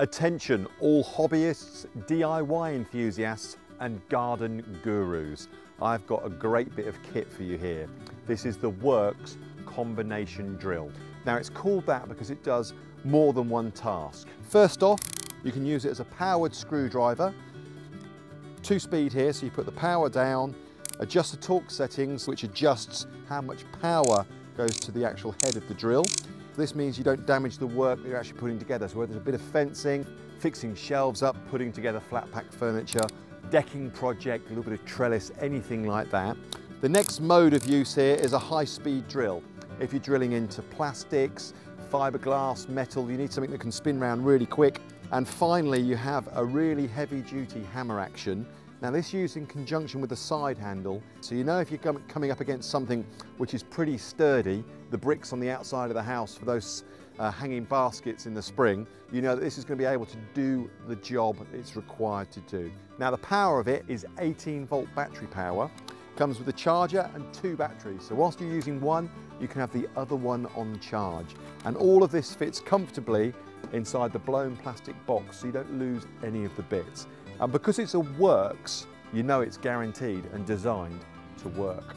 Attention all hobbyists, DIY enthusiasts and garden gurus. I've got a great bit of kit for you here. This is the Worx combination drill. Now it's called that because it does more than one task. First off, you can use it as a powered screwdriver. Two speed here, so you put the power down, adjust the torque settings, which adjusts how much power goes to the actual head of the drill. This means you don't damage the work that you're actually putting together. So whether it's a bit of fencing, fixing shelves up, putting together flat pack furniture, decking project, a little bit of trellis, anything like that. The next mode of use here is a high speed drill. If you're drilling into plastics, fiberglass, metal, you need something that can spin around really quick. And finally, you have a really heavy duty hammer action. Now this used in conjunction with the side handle, so you know if you're coming up against something which is pretty sturdy, the bricks on the outside of the house for those uh, hanging baskets in the spring, you know that this is going to be able to do the job it's required to do. Now the power of it is 18 volt battery power, comes with a charger and two batteries. So whilst you're using one, you can have the other one on charge. And all of this fits comfortably inside the blown plastic box so you don't lose any of the bits. And because it's a Worx, you know it's guaranteed and designed to work.